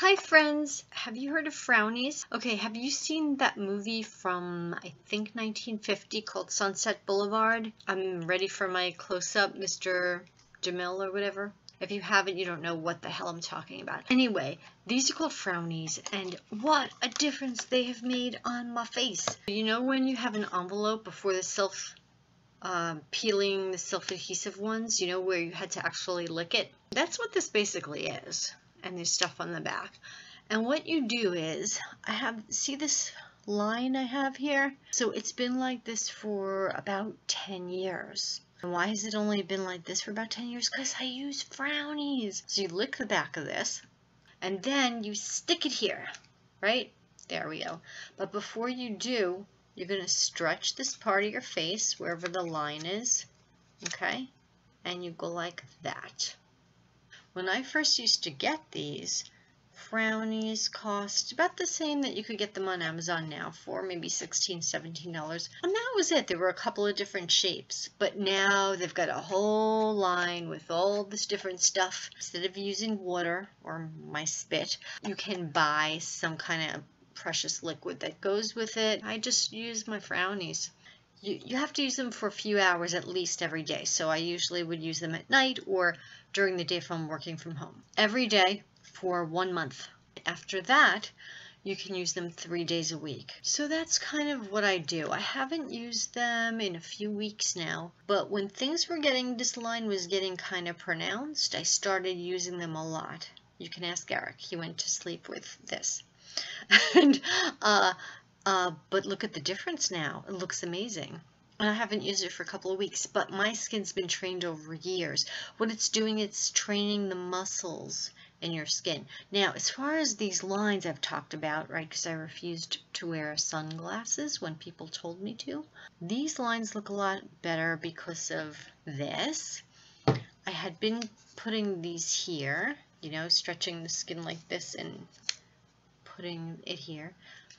Hi friends, have you heard of Frownies? Okay, have you seen that movie from I think 1950 called Sunset Boulevard? I'm ready for my close-up, Mr. Jamil or whatever. If you haven't, you don't know what the hell I'm talking about. Anyway, these are called Frownies, and what a difference they have made on my face. You know when you have an envelope before the self um, peeling the self-adhesive ones, you know, where you had to actually lick it? That's what this basically is and there's stuff on the back. And what you do is, I have, see this line I have here? So it's been like this for about 10 years. And why has it only been like this for about 10 years? Because I use frownies. So you lick the back of this, and then you stick it here, right? There we go. But before you do, you're going to stretch this part of your face, wherever the line is, okay? And you go like that. When I first used to get these, Frownies cost about the same that you could get them on Amazon now for maybe $16, $17. And that was it. There were a couple of different shapes. But now they've got a whole line with all this different stuff. Instead of using water or my spit, you can buy some kind of precious liquid that goes with it. I just use my Frownies you, you have to use them for a few hours at least every day. So I usually would use them at night or during the day if I'm working from home. Every day for one month. After that, you can use them three days a week. So that's kind of what I do. I haven't used them in a few weeks now, but when things were getting, this line was getting kind of pronounced, I started using them a lot. You can ask Eric. He went to sleep with this. and uh, uh, but look at the difference now. It looks amazing. And I haven't used it for a couple of weeks, but my skin's been trained over years. What it's doing, it's training the muscles in your skin. Now, as far as these lines I've talked about, right, because I refused to wear sunglasses when people told me to, these lines look a lot better because of this. I had been putting these here, you know, stretching the skin like this and putting it here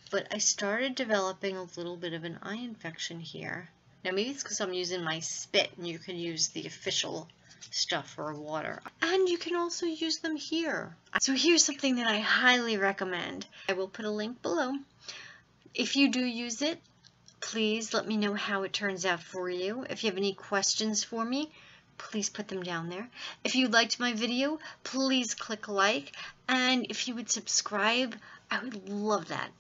but I started developing a little bit of an eye infection here. Now maybe it's because I'm using my spit and you can use the official stuff or water. And you can also use them here. So here's something that I highly recommend. I will put a link below. If you do use it, please let me know how it turns out for you. If you have any questions for me, please put them down there. If you liked my video, please click like. And if you would subscribe, I would love that.